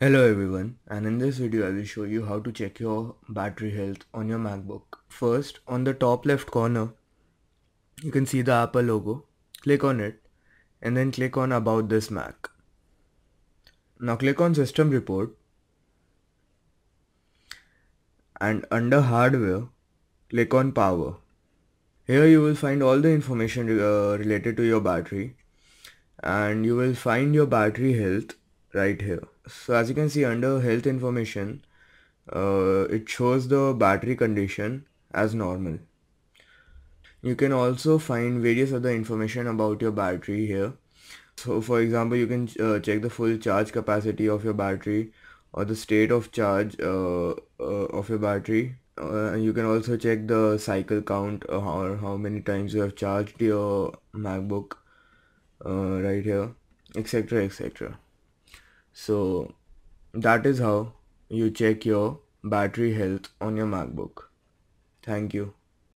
Hello everyone and in this video I will show you how to check your battery health on your MacBook. First on the top left corner you can see the Apple logo. Click on it and then click on about this Mac. Now click on system report and under hardware click on power. Here you will find all the information uh, related to your battery and you will find your battery health right here. So as you can see under health information uh, it shows the battery condition as normal. You can also find various other information about your battery here. So for example you can uh, check the full charge capacity of your battery or the state of charge uh, uh of your battery. Uh, you can also check the cycle count uh, or how many times you have charged your macbook right here etc etc so that is how you check your battery health on your MacBook. Thank you.